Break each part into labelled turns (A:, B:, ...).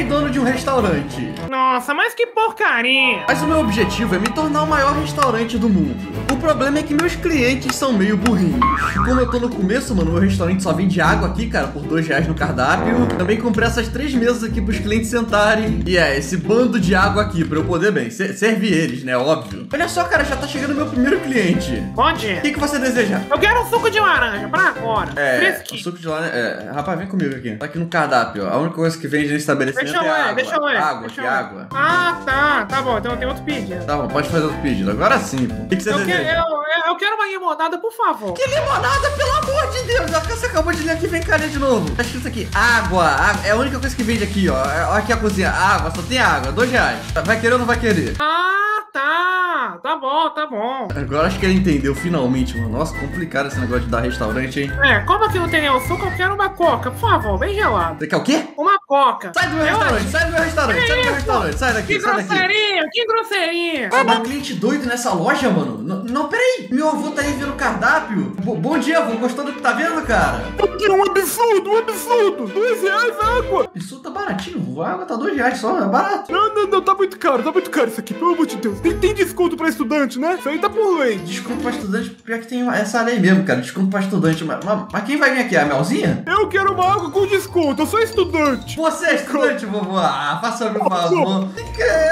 A: virei dono de um restaurante.
B: Nossa, mas que porcaria.
A: Mas o meu objetivo é me tornar o maior restaurante do mundo. O problema é que meus clientes são meio burrinhos. Como eu tô no começo, mano, meu restaurante só vende água aqui, cara, por dois reais no cardápio. Também comprei essas três mesas aqui pros clientes sentarem. E é, esse bando de água aqui pra eu poder, bem, ser- servir eles, né? Óbvio. Olha só, cara, já tá chegando meu primeiro cliente.
B: Pode
A: O que, que você deseja?
B: Eu quero um suco de laranja pra agora.
A: É,
B: Fresquinho.
A: suco de laranja. É, rapaz, vem comigo aqui. Tá aqui no cardápio, ó. A única coisa que vende nesse estabelecimento
B: Deixa eu
A: é água.
B: deixa eu ler.
A: Água,
B: deixa
A: que água.
B: Ah, tá. Tá bom, então tem outro pedido.
A: Tá bom, pode fazer outro pedido. Agora sim, pô. O que, que você
B: Eu,
A: deseja?
B: Eu- eu quero uma limonada, por favor.
A: Que limonada, pelo amor de Deus! Que Você acabou de ler aqui, vem cá ler de novo. Tá escrito aqui, água, água. É a única coisa que vende aqui, ó. É- Olha aqui a cozinha, água, só tem água, dois reais. Vai querer ou não vai querer?
B: Ah, tá. Tá bom, tá bom.
A: Agora acho que ele entendeu finalmente, mano. Nossa, complicado esse negócio de dar restaurante, hein?
B: É, como aqui não tem nenhum suco, eu quero uma coca, por favor, bem gelado.
A: Você quer o quê?
B: Uma coca.
A: Sai do meu
B: Eu
A: restaurante,
B: acho-
A: sai do meu restaurante, sai do meu restaurante, sai daqui,
B: Que
A: sai daqui.
B: grosseria, que grosseria.
A: Você dá cliente doido nessa loja, mano? Não, peraí. Meu avô tá aí vendo o cardápio. Bo- bom dia, avô. Gostou do que tá vendo, cara?
C: É um absurdo, um absurdo! Dois reais a água!
A: Isso tá baratinho. A água tá dois reais só, é barato.
C: Não, não, não, tá muito caro, tá muito caro isso aqui, pelo amor de Deus. Tem, tem desconto pra estudante, né? Isso aí tá por lei.
A: Desconto pra estudante, pior que tem essa lei mesmo, cara. Desconto pra estudante. Mas, mas- mas quem vai vir aqui? A Melzinha?
C: Eu quero uma água com desconto, eu sou estudante.
A: Você é estudante, vovô? Ah, faça meu favor.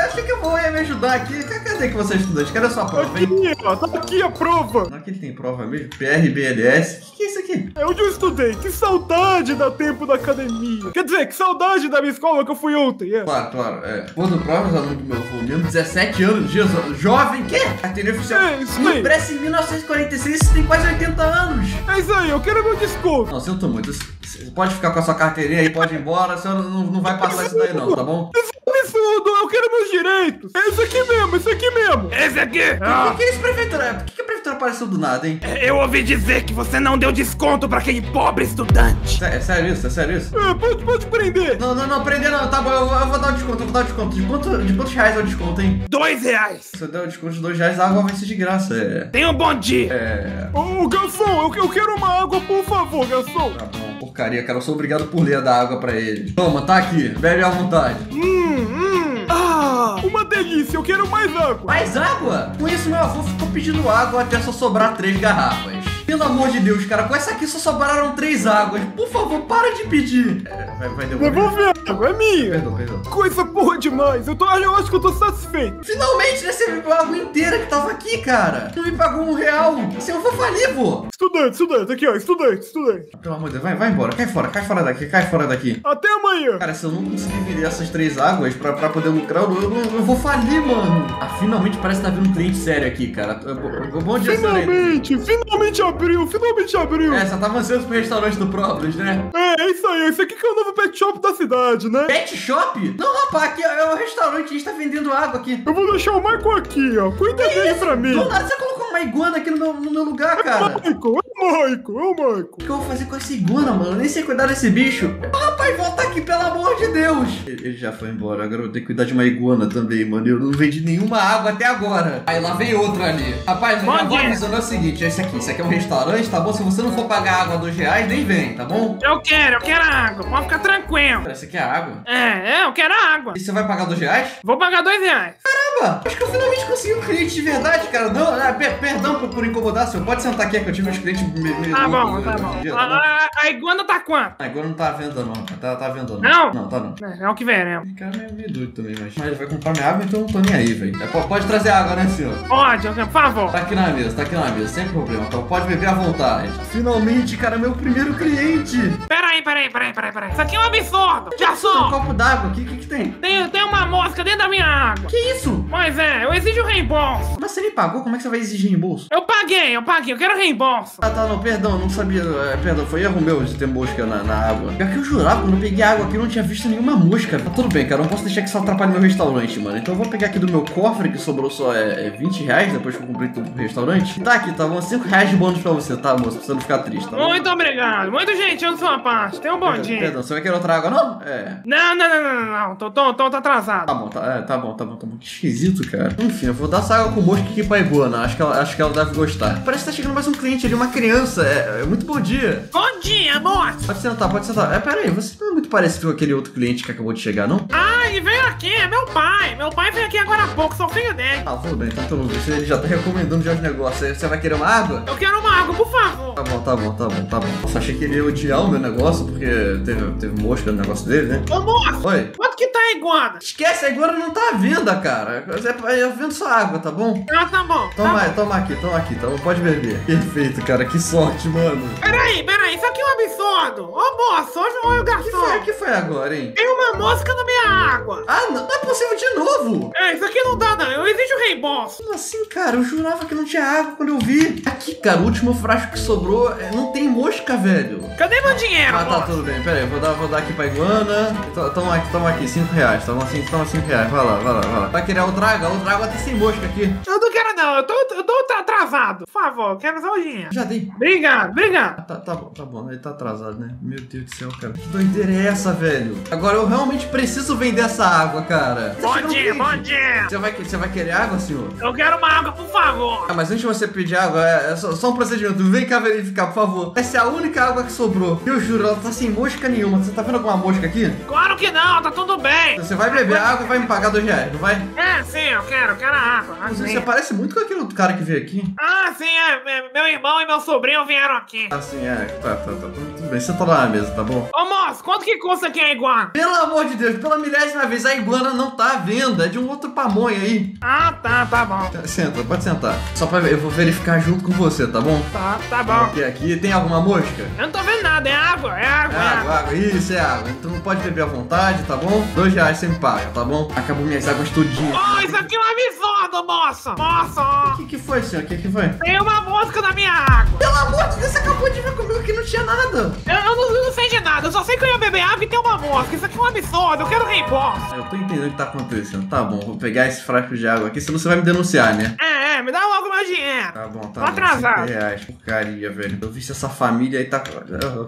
A: Acho que eu vou ia me ajudar aqui. Cadê que você é estudante? Cadê a sua prova, hein?
C: Aqui, ó, tá aqui a prova.
A: Não é que ele tem prova mesmo? PRBLS? O que, que é isso aqui?
C: É onde eu estudei. Que saudade da tempo da academia. Quer dizer, que saudade da minha escola que eu fui ontem, é.
A: Claro, claro. É. Quando provas, aluno do meu mesmo, 17 anos, Jesus, jovem, quê? Carteira oficial.
C: É, isso aí.
A: Em 1946, você tem quase 80 anos.
C: É isso aí, eu quero meu desconto.
A: Não, sinto muito. Você pode ficar com a sua carteirinha aí, pode ir embora. Você não, não vai passar isso daí não, tá bom?
C: Isso é um absurdo, eu quero meus direitos. É isso aqui mesmo, isso aqui mesmo.
B: Esse aqui.
A: Por que, que isso, prefeitura? Por que, que a prefeitura apareceu do nada, hein?
B: Eu ouvi dizer que você não deu desconto pra aquele pobre estudante.
A: É, é sério isso? É sério isso?
C: É, pode, pode prender.
A: Não, não, não, prender não. Tá bom, eu, eu vou dar o desconto, eu vou dar o desconto. De, quanto, de quantos reais é o desconto, hein?
B: Dois reais.
A: Se eu der o desconto de dois reais, a água vai ser de graça. É.
B: Tenha um bom dia.
A: É.
C: Ô, garçom, eu, eu quero uma água, por favor, garçom.
A: Tá bom, porcaria, cara. Eu sou obrigado por ler da água pra ele. Toma, tá aqui. Bebe à vontade.
C: Hum, hum. Ah, uma delícia, eu quero mais água.
A: Mais água? Com isso, meu avô ficou pedindo água até só sobrar três garrafas. Pelo amor de Deus, cara, com essa aqui só sobraram três águas. Por favor, para de pedir. É, vai, vai devolver.
C: Devolve a água, é minha.
A: Perdão, perdão.
C: Coisa porra demais. Eu, tô, eu acho que eu tô satisfeito.
A: Finalmente, né? Você me pagou a água inteira que tava aqui, cara. Não me pagou um real. Se eu vou falir, vô.
C: Estudante, estudante, aqui ó, estudante, estudante.
A: Pelo amor de Deus, vai, vai embora. Cai fora, cai fora daqui, cai fora daqui.
C: Até amanhã.
A: Cara, se eu não conseguir vender essas três águas pra, pra poder lucrar, eu, eu, eu vou falir, mano. Ah, finalmente parece que tá vindo um cliente sério aqui, cara. Bo- Bom dia.
C: Finalmente, finalmente abriu, finalmente abriu.
A: É, você tava ansioso pro restaurante do Problems, né?
C: É, é isso aí, esse aqui que é o novo pet shop da cidade, né?
A: Pet Shop? Não, rapaz, aqui é o restaurante, a gente tá vendendo água aqui.
C: Eu vou deixar o Michael aqui, ó. Cuida dele pra mim.
A: Do nada você colocou uma iguana aqui no meu, no meu lugar, cara. O
C: Michael, é o Michael, é o Michael.
A: que eu vou fazer com essa iguana, mano? Eu nem sei cuidar desse bicho. Rapaz, volta aqui, pelo amor de Deus. Ele já foi embora, agora eu vou ter que cuidar de uma iguana também, mano. Eu não vendi nenhuma água até agora. Aí lá vem outra ali. Rapaz, eu
B: Bom
A: já vou
B: dia.
A: avisando é o seguinte: esse aqui, esse aqui é um restaurante, tá bom? Se você não for pagar água dois reais, nem vem, tá bom?
B: Eu quero, eu quero água. Pode ficar tranquilo.
A: Esse aqui é água.
B: É, é, eu quero água.
A: E você vai pagar dois reais?
B: Vou pagar dois reais.
A: Caramba, acho que eu finalmente consegui um cliente de verdade, cara. Não, é, per- perdão por, por incomodar, senhor. Pode sentar aqui que eu tive uns clientes me, me,
B: Tá bom, tá bom. A, a, a iguana tá quanto?
A: Ah, agora não tá à venda não, cara. Tá, tá à venda não.
B: Não?
A: Não, tá não.
B: É, é o que veremos.
A: Esse cara é meio doido também, mas... Mas ele vai comprar minha água, então eu não tô nem aí, velho. É, po- pode trazer água, né, senhor?
B: Pode, por favor.
A: Tá aqui na mesa, tá aqui na mesa, sem problema. Então pode beber à vontade. Finalmente, cara, meu primeiro cliente.
B: Peraí, peraí, peraí, peraí, peraí. Isso aqui é um absurdo. Já
A: Um
B: sou.
A: copo d'água aqui, o que que tem?
B: Tem, tem uma mosca dentro da minha água.
A: Que isso?
B: Pois é, eu exijo reembolso.
A: Mas você nem pagou, como é que você vai exigir reembolso?
B: Eu paguei, eu paguei, eu quero reembolso.
A: Ah, tá, não, perdão, não sabia. é, perdão, foi erro meu de ter mosca na, na água. Pior que eu jurava, quando eu peguei água aqui, eu não tinha visto nenhuma mosca. Tá tudo bem, cara, eu não posso deixar que isso atrapalhe meu restaurante, mano. Então eu vou pegar aqui do meu cofre, que sobrou só é, é 20 reais depois que eu comprei tudo pro restaurante. Tá aqui, tá bom? 5 reais de bônus pra você, tá, moço? Pra você não ficar triste, tá bom?
B: Muito obrigado, muito gentil da sua parte. tenha um bom dia.
A: Perdão, você vai querer outra água, não? É.
B: Não, não, não, não, não, não. Tô, tô, tô, tô atrasado.
A: Tá bom, tá, é, tá bom, tá bom, tá bom. Que esquisito, cara. Enfim, eu vou dar essa água com mosca aqui pra iguana. Acho que ela, acho que ela deve gostar. Parece que tá chegando mais um cliente ali, uma criança. É, é muito bom dia.
B: Bom dia, moço.
A: Pode sentar, pode sentar. É, pera aí, você não é muito parecido com aquele outro cliente que acabou de chegar, não?
B: Ah, ele veio aqui, é meu pai. Meu pai veio aqui agora há pouco, sou filho dele.
A: Ah, tudo bem, então pelo visto ele já tá recomendando já os negócios. Você vai querer uma água?
B: Eu quero uma água, por favor.
A: Tá bom, tá bom, tá bom, tá bom. Nossa, achei que ele ia odiar o meu negócio, porque teve, teve mosca no negócio dele, né?
B: Ô, moço,
A: Oi.
B: quanto que tá a iguana?
A: Esquece, a iguana não tá à venda, cara. É- Eu vendo só água, tá bom?
B: Ah, tá bom.
A: Toma
B: tá
A: aí, toma aqui, toma aqui, tá bom? Pode beber. Perfeito, cara, que sorte, mano.
B: Peraí, peraí, isso aqui é um absurdo. Ô, moço, hoje não é o
A: O que foi,
B: garçom.
A: que foi agora, hein?
B: Tem uma mosca na minha água.
A: Ah, não, não é possível de novo!
B: É, isso aqui não dá, não. Eu exijo reembolso.
A: Como assim, cara? Eu jurava que não tinha água quando eu vi. Aqui, cara, o último frasco que sobrou é, não tem mosca, velho.
B: Cadê meu dinheiro,
A: Ah, tá,
B: moço?
A: tudo bem. Pera aí, vou dar, vou dar aqui pra iguana. To- Toma aqui, toma aqui, 5 reais. Toma, assim, toma 5 reais. Vai lá, vai lá, vai lá. Vai querer outra água? Outra água tá sem mosca aqui.
B: Eu não quero, não. Eu tô, eu tô atrasado. Por favor, quero só o dinheiro.
A: Já dei.
B: Obrigado, obrigado.
A: Tá, tá bom, tá bom. Ele tá atrasado, né? Meu Deus do céu, cara. Que doideira é essa, velho? Agora eu realmente preciso vender essa água, cara. Tá
B: Bom dia, bom dia.
A: Você vai, você vai querer água, senhor?
B: Eu quero uma água, por favor.
A: Ah, mas antes de você pedir água, é, é só, só um procedimento. Vem cá verificar, por favor. Essa é a única água que sobrou. Eu juro, ela tá sem mosca nenhuma. Você tá vendo alguma mosca aqui?
B: Claro que não, tá tudo bem.
A: Você vai beber água e vai me pagar dois reais, não vai?
B: É, sim, eu quero, eu quero a água.
A: Você,
B: Assim.
A: você parece muito com aquele outro cara que veio aqui.
B: Ah, sim, é, é, meu irmão e meu sobrinho vieram aqui.
A: Assim, é. Tá, tá, tá. Tudo bem. Senta lá na mesa, tá bom?
B: Ô, moço, quanto que custa aqui a iguana?
A: Pelo amor de Deus, pela milésima vez, a iguana não tá à venda. É de um outro pamonha aí.
B: Ah, tá, tá bom.
A: Senta, pode sentar. Só pra ver, eu vou verificar junto com você, tá bom?
B: Tá, tá bom.
A: Aqui, aqui, tem alguma mosca?
B: Eu não tô vendo nada, é água, é água,
A: É
B: é
A: água,
B: água.
A: Isso, é água. Então pode beber à vontade, tá bom? Dois reais você me paga, tá bom? Acabou minhas águas tudinhas.
B: Ô, isso aqui é um absurdo, moço. Moço,
A: O que, que foi, senhor? O que, que foi?
B: tem uma mosca na minha água.
A: Pelo amor de Deus, você acabou de ver comigo que não tinha nada.
B: Eu, eu não, eu não sei de nada, eu só sei que eu ia beber água e tem uma mosca. Isso aqui é um absurdo, eu quero reembolso.
A: Eu tô entendendo o que tá acontecendo. Tá bom, vou pegar esse frasco de água aqui, senão você vai me denunciar, né?
B: É, é, me dá logo meu dinheiro.
A: Tá bom, tá
B: Tô
A: bom.
B: atrasado.
A: 5 reais, porcaria, velho. Eu vi se essa família aí tá.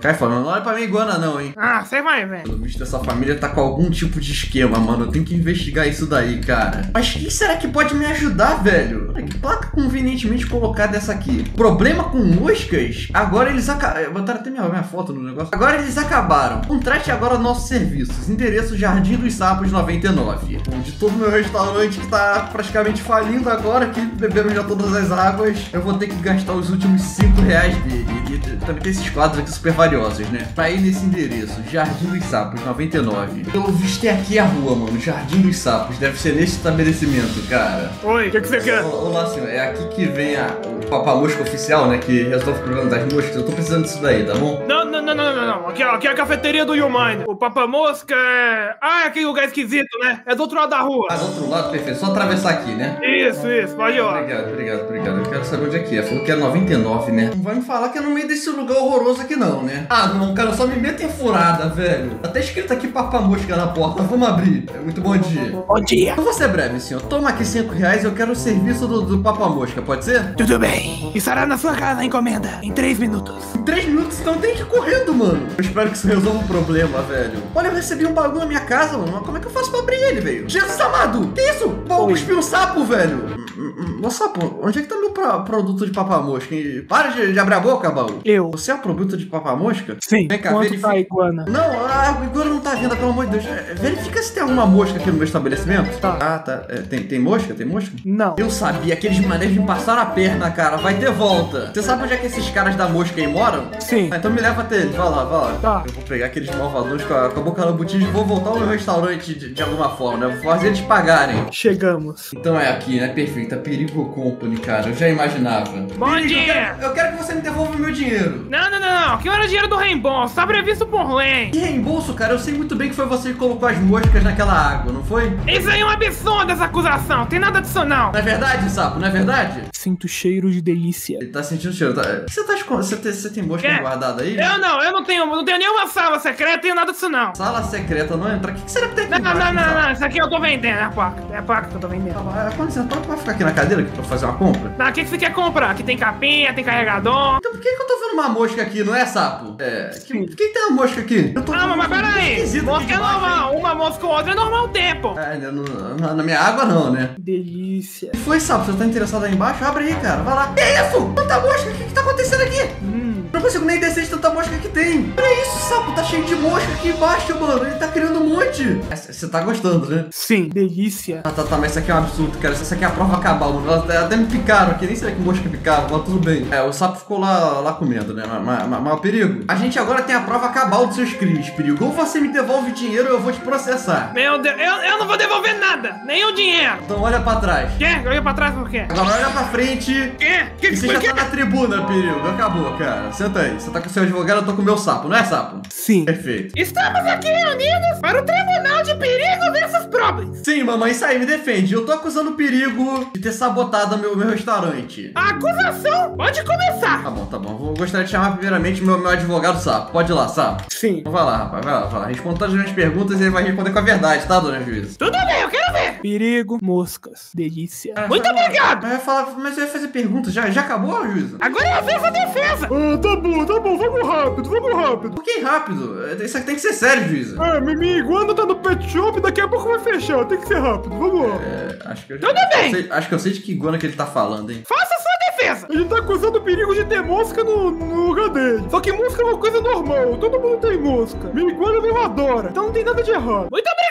A: Cai fora, não olha pra mim iguana, não, hein?
B: Ah, você vai ver.
A: Pelo visto dessa família tá com algum tipo de esquema, mano. Eu tenho que investigar isso daí, cara. Mas quem será que pode me ajudar, velho? Que placa convenientemente colocada essa aqui. Problema com moscas? Agora eles acabaram. Botaram até minha, minha foto no negócio. Agora eles acabaram. Contrate agora nossos serviços. Endereço Jardim dos Sapos 99. Onde todo meu restaurante que tá praticamente falindo agora, que beberam já todas as águas, eu vou ter que gastar os últimos 5 reais dele. E também tem esses quadros aqui super valiosos, né? Pra ir nesse endereço, Jardim dos Sapos 99. Pelo visto é aqui a rua, mano. Jardim dos Sapos. Deve ser nesse estabelecimento, cara.
B: Oi, o que, que você quer?
A: Ô- Olá, senhor. É aqui que vem a, o papamosca oficial, né? Que resolve o problema das moscas. Eu tô precisando disso daí, tá bom?
B: Não, não, não, não, não, não. Aqui, ó, aqui é a cafeteria do Yumine. O Papa Mosca é. Ah, é aquele lugar esquisito, né? É do outro lado da rua.
A: Ah, do outro lado, perfeito. Só atravessar aqui, né?
B: Isso, isso, pode ir, ó.
A: Obrigado, obrigado, obrigado. Eu quero saber onde é que é. Falou que é 99, né? Não vai me falar que é no meio desse lugar horroroso aqui, não, né? Ah, não, cara, só me meta em furada, velho. Tá até escrito aqui papamosca na porta. Vamos abrir. É muito bom dia.
B: Bom dia.
A: Eu vou ser breve, senhor. Toma aqui 5 reais eu quero o serviço do, do papamosca, pode ser?
B: Tudo bem. Estará na sua casa a encomenda em três minutos.
A: Em 3 minutos, então tem que ir correndo, mano. Eu espero que isso resolva o problema, velho. Olha, eu recebi um bagulho na minha casa, mano. Mas como é que eu faço pra abrir ele, velho? Jesus amado! Que isso? Pô,
B: Oi.
A: cuspiu um sapo, velho. Hum, hum, Ô, sapo, onde é que tá meu pro- produto de papamosca? Para de, de abrir a boca, baú.
B: Eu.
A: Você é o produto de papamosca?
B: Sim.
A: Vem cá,
B: Quanto
A: verifica.
B: tá a iguana?
A: Não, a iguana não tá vendo, pelo amor de Deus. É, Verifica se tem alguma mosca aqui no meu estabelecimento.
B: Tá.
A: Ah, tá. É, tem, tem mosca? Tem mosca?
B: Não.
A: Eu sabia, aqueles manejos me passaram a perna, cara. Vai ter volta. Você sabe onde é que esses caras da mosca aí moram?
B: Sim.
A: Ah, então me leva até eles. Vai lá, vai lá.
B: Tá.
A: Eu vou pegar aqueles malvadores com a, com a boca na botija e vou voltar ao meu restaurante de, de alguma forma, né? Vou fazer eles pagarem.
B: Chegamos.
A: Então é aqui, né? Perfeito. A Perigo Company, cara. Eu já imaginava.
B: Bom dia.
A: quero, eu quero que você me devolva o meu dinheiro.
B: Não, não, não, não. Que era o dinheiro do reembolso. Tá previsto por lei.
A: Que reembolso, cara? Eu sei muito bem que foi você que colocou as moscas naquela água, não foi?
B: Isso aí é um absurdo, essa acusação. Tem nada disso, não.
A: Não é verdade, sapo? Não é verdade?
B: Sinto cheiro de delícia.
A: Ele tá sentindo cheiro, tá? Você tá escondendo? Você tem, você tem mosca
B: É.
A: guardada aí?
B: Eu não, eu não tenho, não tenho nenhuma sala secreta, tenho nada disso não.
A: Sala secreta não entra. O que, que será que tem aqui
B: Não, não,
A: embaixo,
B: não,
A: sabe?
B: não, isso aqui eu tô vendendo, é a placa. É a placa que eu tô vendendo.
A: Ah, Quando você pode pode ficar aqui na cadeira aqui pra fazer uma compra?
B: Tá, o que, que você quer comprar? Aqui tem capinha, tem carregador.
A: Então por que, que eu tô vendo uma mosca aqui, não é, sapo? É. Que,
B: Sim.
A: por que, que tem uma mosca aqui? Eu tô
B: Ah, mas peraí.
A: aqui
B: Mosca é normal. Uma mosca ou outra é normal o tempo.
A: É, né, no- na, na minha água não, né?
B: Delícia.
A: O que foi, sapo? Você tá interessado aí embaixo? Abre aí, cara. Vai lá. Que isso? Tanta mosca. O que, que tá acontecendo aqui?
B: Hum.
A: Não consigo nem descer de tanta mosca que tem. Olha isso, sapo. Tá cheio de mosca aqui embaixo, mano. Ele tá criando um monte. É, Você tá gostando, né?
B: Sim, delícia.
A: Ah, tá, tá, mas isso aqui é um absurdo, cara. Isso aqui é a prova cabal, mano. Elas até me picaram aqui, nem sei que mosca picava, mas tudo bem. É, o sapo ficou lá, lá comendo, né? Mas, mas, mas, perigo. A gente agora tem a prova cabal dos seus crimes, perigo. Ou você me devolve o dinheiro ou eu vou te processar.
B: Meu Deus, eu, eu não vou devolver nada, nem o dinheiro.
A: Então olha pra trás.
B: Eu ia pra trás por quê?
A: Agora olha pra frente.
B: Quer? Que
A: você
B: por
A: já
B: quê?
A: tá na tribuna, perigo. Acabou, cara. Senta aí. Você tá com o seu advogado, eu tô com o meu sapo, não é, sapo?
B: Sim.
A: Perfeito.
B: Estamos aqui reunidos para o Tribunal de Perigo versus Problems.
A: Sim, mamãe, isso aí, me defende. Eu tô acusando o perigo de ter sabotado meu, meu restaurante.
B: A acusação pode começar.
A: Tá bom, tá bom. Vou gostaria de chamar primeiramente meu, meu advogado sapo. Pode ir lá, sapo.
B: Sim.
A: Então vai lá, rapaz, vai lá, vai lá. Responda todas as minhas perguntas e ele vai responder com a verdade, tá, dona juíza?
B: Tudo bem, eu quero ver. Perigo, moscas, delícia. Muito
A: Ah,
B: obrigado.
A: Mas eu ia falar, mas eu ia fazer perguntas. Já, já acabou, juíza?
B: Agora é a vez da defesa.
C: Ah, tá bom, tá bom, vamos rápido, vamos rápido.
A: Por que rápido? Isso aqui tem que ser sério, juíza.
C: É, minha iguana tá no pet shop, daqui a pouco vai fechar, tem que ser rápido, vamos lá.
A: É, acho que eu
B: Tudo
A: eu
B: bem.
A: sei- acho que eu sei de que iguana que ele tá falando, hein?
B: Faça sua defesa.
C: A gente tá acusando o perigo de ter mosca no, no lugar dele. Só que mosca é uma coisa normal, todo mundo tem mosca. Minha iguana mesmo adora, então não tem nada de errado.
B: Muito obrigado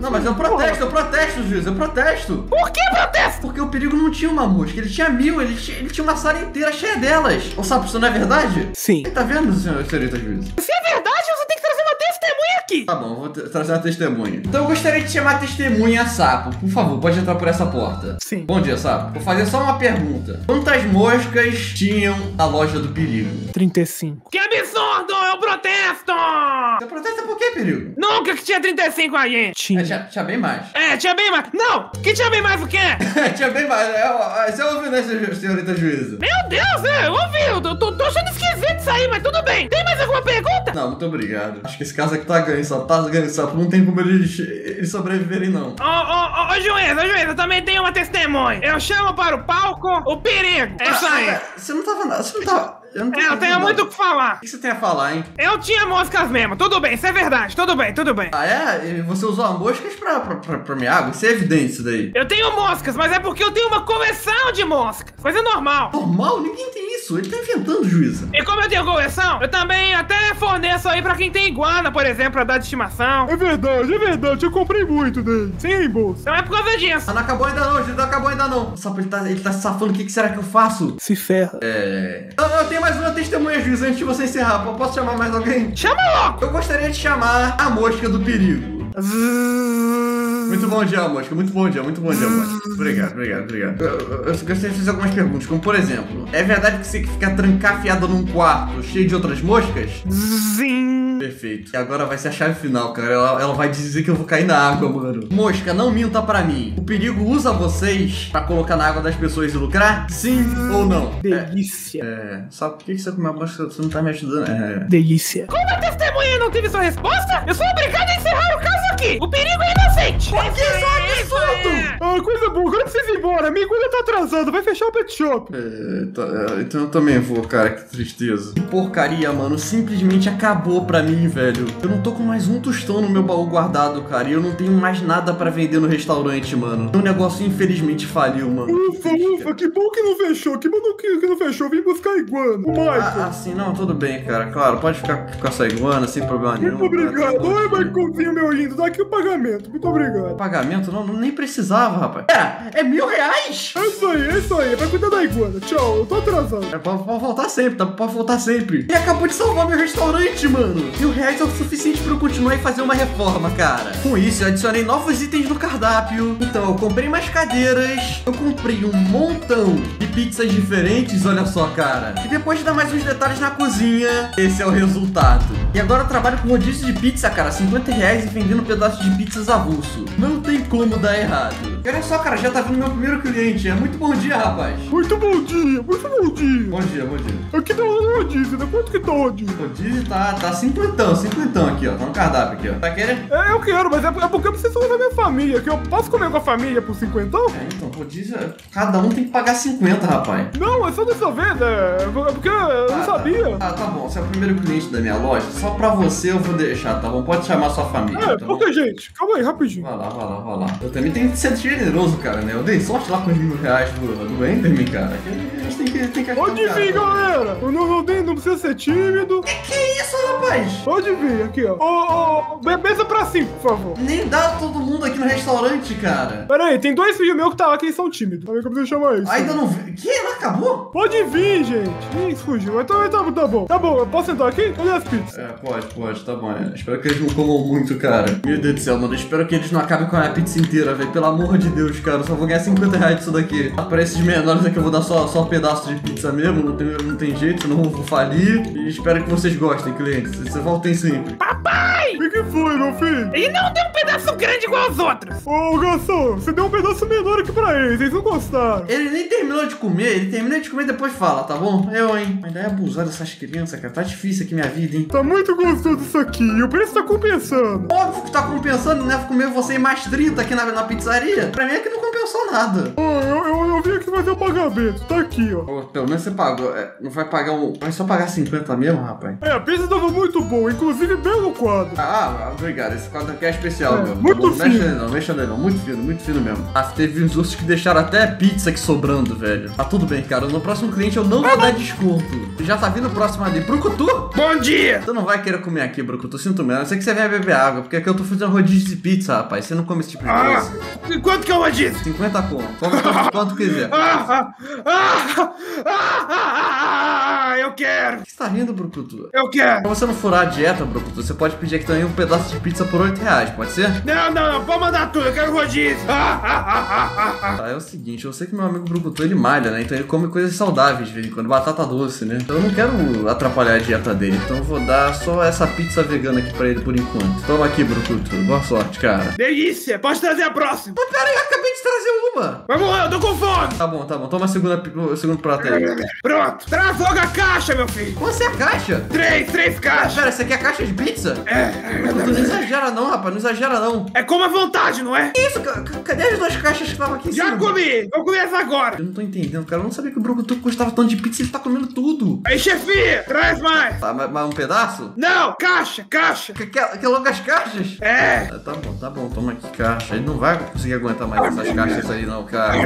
A: Não, mas eu protesto, eu protesto, juiz, eu protesto.
B: Por que protesto?
A: Porque o perigo não tinha uma mosca, ele tinha mil, ele tinha, ele tinha uma sala inteira cheia delas. Ô, sapo, isso não é verdade?
B: Sim.
A: Tá vendo, senhor, senhorita juiz?
B: Se é verdade, você tem que trazer uma testemunha aqui.
A: Tá bom, vou tra- trazer uma testemunha. Então eu gostaria de chamar a testemunha Sapo. Por favor, pode entrar por essa porta.
B: Sim.
A: Bom dia, Sapo. Vou fazer só uma pergunta. Quantas moscas tinham na loja do perigo?
B: 35. Que absurdo! Eu protesto!
A: Você protesta por quê, perigo?
B: Nunca que tinha 35 a gente.
A: É,
B: Tinha.
A: tinha, tinha bem mais.
B: É, tinha bem mais. Não! Que tinha bem mais o quê?
A: tinha bem mais. É, Você ouviu, né, senhor- senhorita juíza?
B: Meu Deus, é, eu ouvi. Eu tô, tô, achando esquisito isso aí, mas tudo bem. Tem mais alguma pergunta?
A: Não, muito obrigado. Acho que esse caso aqui tá ganho, Sapo. Tá ganho, Sapo. Não tem como eles, eles sobreviverem, não.
B: Ô, ô, ô, ô, juiz, ô, juiz, eu também tenho uma testemunha. Eu chamo para o palco o perigo. É isso aí.
A: Ah, Você não tava... Você não tava... Eu, não
B: É, eu tenho muito o que falar.
A: O que você tem a falar, hein?
B: Eu tinha moscas mesmo, tudo bem, isso é verdade, tudo bem, tudo bem.
A: Ah, é? E você usou a moscas pra, pra, pra, pra minha água? Isso é evidente, isso daí.
B: Eu tenho moscas, mas é porque eu tenho uma coleção de moscas. Coisa normal.
A: Normal? Ninguém tem isso. Ele tá inventando, juíza.
B: E como eu tenho coleção, eu também até forneço aí pra quem tem iguana, por exemplo, pra dar de estimação.
C: É verdade, é verdade, eu comprei muito dele, sem reembolso.
B: Então é por causa disso.
A: Ah, não acabou ainda não, juíza. Não acabou ainda não. Sapo, ele tá, ele tá se safando. O que, que será que eu faço?
B: Se ferra.
A: É... Eu, eu tenho mais uma testemunha, juíza, antes de você encerrar. Posso chamar mais alguém?
B: Chama logo!
A: Eu gostaria de chamar a mosca do perigo. Muito bom dia, mosca. Muito bom dia, muito bom dia, mosca. Obrigado, obrigado, obrigado. Eu, eu- eu gostaria de fazer algumas perguntas, como por exemplo, é verdade que você fica trancafiado num quarto cheio de outras moscas?
B: Zim.
A: Perfeito. E agora vai ser a chave final, cara. Ela, ela vai dizer que eu vou cair na água, mano. Mosca, não minta pra mim. O perigo usa vocês pra colocar na água das pessoas e lucrar? Sim ou não? É,
B: Delícia.
A: é, sabe por que que você comeu a mosca? Você não tá me ajudando? É.
B: Delícia. Como a testemunha não teve sua resposta, eu sou obrigado a encerrar o caso aqui. O perigo é inocente. Por que isso é um absurdo?
C: Ah, coisa boa, agora precisa ir embora, minha iguana tá atrasada, vai fechar o pet shop.
A: É, tá, é, então eu também vou, cara, que tristeza. Que porcaria, mano. Simplesmente acabou pra mim, velho. Eu não tô com mais um tostão no meu baú guardado, cara. E eu não tenho mais nada pra vender no restaurante, mano. O negócio infelizmente faliu, mano.
C: Ufa, ufa, que bom que não fechou, que bom que, que não fechou, vim buscar a iguana, o
A: Ah,
C: Michael.
A: ah, sim, não, tudo bem, cara. Claro, pode ficar com essa iguana sem problema nenhum.
C: Muito obrigado.
A: cara.
C: Oi, Michaelzinho, meu lindo, dá aqui o pagamento. Muito obrigado.
A: Pagamento? Não, nem precisava, rapaz. É, é mil reais!
C: É isso aí, é isso aí. Vai cuidar da iguana. Tchau, eu tô atrasado.
A: É, pode, pode voltar sempre, tá? Pode voltar sempre. Ele acabou de salvar meu restaurante, mano. Mil reais é o suficiente pra eu continuar e fazer uma reforma, cara. Com isso, eu adicionei novos itens no cardápio. Então, eu comprei mais cadeiras. Eu comprei um montão de pizzas diferentes, olha só, cara. E depois de dar mais uns detalhes na cozinha, esse é o resultado. E agora eu trabalho com rodízio de pizza, cara. 50 reais e vendendo pedaços de pizzas avulso. Não tem como dar errado. E olha só, cara, já tá vindo meu primeiro cliente. É muito bom dia, rapaz.
C: Muito bom dia, muito bom dia.
A: Bom dia, bom dia.
C: Aqui tá o rodízio, né? Quanto que tá o rodízio?
A: O Dizzy tá, tá cinquentão, cinquentão aqui, ó. Tá no cardápio aqui, ó. Tá querendo?
C: É, eu quero, mas é, é porque eu preciso levar minha família, que eu posso comer com a família por cinquentão?
A: É, então, o Dizzy, cada um tem que pagar 50, rapaz.
C: Não, é só dessa vez, é, é porque eu não
A: Ah,
C: sabia.
A: Tá. Ah, tá bom. Você é o primeiro cliente da minha loja. Só pra você eu vou deixar, tá bom? Pode chamar sua família,
C: É,
A: tá
C: porque, gente, calma aí, rapidinho.
A: Vai lá, vai lá, vai lá. Eu também tenho que ser generoso, cara, né? Eu dei sorte lá com os mil reais do, do Enderman, cara. Que a gente tem que, tem que
C: Pode
A: ajudar,
C: vir,
A: cara.
C: galera. Eu não, não, tem- não precisa ser tímido.
A: Que isso, rapaz?
C: Pode vir, aqui, ó. Ô, ô, bebeza pra cinco, por favor.
A: Nem dá todo mundo aqui no restaurante, cara.
C: Pera aí, tem dois filhos meus que tá lá que eles são tímidos. Aí que eu preciso chamar isso.
A: Ainda não vi. Que? Não acabou?
C: Pode vir, gente. Ih, fugiu. Mas tá, tá, tá bom. Tá bom, eu posso sentar aqui? Cadê as pizzas?
A: É, pode, pode, tá bom. é. Espero que eles não comam muito, cara. Meu Deus do céu, mano. Espero que eles não acabem com a minha pizza inteira, velho. Pelo amor de Deus, cara. Eu só vou ganhar 50 reais disso daqui. Ah, Pra esses menores aqui eu vou dar só, só um pedaço de pizza mesmo. Não tem, não tem jeito, senão eu vou falir. E espero que vocês gostem, clientes. Vocês voltem sempre.
C: O que, que foi, meu filho?
B: Ele não deu um pedaço grande igual aos outros.
C: Ô, garçom, você deu um pedaço menor aqui pra eles. Eles não gostaram.
A: Ele nem terminou de comer, ele termina de comer e depois fala, tá bom? Eu, hein? Ainda é abusar dessas crianças, cara. Tá difícil aqui minha vida, hein?
C: Tá muito gostoso isso aqui. E o preço tá compensando.
A: Óbvio que tá compensando, né? Comer você e mais 30 aqui na, na pizzaria. Pra mim é que não compensou nada.
C: Ô, eu, eu, eu vim aqui fazer o pagamento. Tá aqui, ó.
A: Pô, Pelo menos você pagou. é, não vai pagar um. Vai só pagar 50 mesmo, rapaz?
C: É, a pizza tava muito boa, inclusive belo quadro.
A: Ah, obrigado. Esse quadro aqui é especial,
C: É,
A: meu.
C: muito
A: Não mexe
C: fino.
A: nele não, mexe nele não. Muito fino, muito fino mesmo. Ah, teve uns ursos que deixaram até pizza aqui sobrando, velho. Tá tudo bem, cara. No próximo cliente eu não vou dar desconto. Já tá vindo o próximo ali. Brucutu?
B: Bom dia.
A: Tu não vai querer comer aqui, Brucutu. Sinto mesmo. Eu sei que você vem beber água, porque aqui eu tô fazendo rodízio de pizza, rapaz. Você não come esse tipo de
B: Ah,
A: coisa.
B: Quanto que o rodízio?
A: 50 conto. Quanto, quanto quiser.
B: Ah, ah, ah, ah, ah, ah, eu quero.
A: Você tá rindo, Brucutu?
B: Eu quero.
A: Pra você não furar a dieta, Brucutu, você pode pedir aqui também um pedaço de pizza por 8 reais, pode ser?
B: Não, não, não. Pode mandar tudo. Eu quero rodízio. Ah, ah, ah, ah, ah, ah.
A: Tá, é o seguinte, eu sei que meu amigo Brucutu ele malha, né? Então ele come coisas saudáveis de vez em quando, batata doce, né? Então eu não quero atrapalhar a dieta dele, então eu vou dar só essa pizza vegana aqui pra ele por enquanto. Toma aqui, Brucutu. Boa sorte, cara.
B: Delícia. Pode trazer a próxima.
A: Pera aí, eu acabei de trazer uma!
B: Vamos lá, eu tô com fome.
A: Tá bom, tá bom. Toma a segunda, o segundo prato aí.
B: Pronto. Traz logo a caixa, meu filho.
A: Você é a caixa?
B: Três, três
A: Ah,
B: caixas.
A: pera, você quer caixa de pizza?
B: É,
A: Brucutu, não exagera não, rapaz, não exagera não.
B: é como a vontade, não é?
A: Isso? ca- ca- Cadê as duas caixas que estavam aqui em
B: Já
A: cima?
B: comi. Vou comer essa agora.
A: Eu não tô entendendo, cara. Eu não sabia que o Brucutu gostava tanto de pizza e ele tá comendo tudo.
B: Aí, chefia, traz mais.
A: Tá, mas, mas um pedaço?
B: Não, caixa, caixa.
A: Quer, quer, logo as caixas?
B: É.
A: Tá bom, tá bom, toma aqui caixa. Ele não vai conseguir aguentar mais essas caixas aí, não, cara.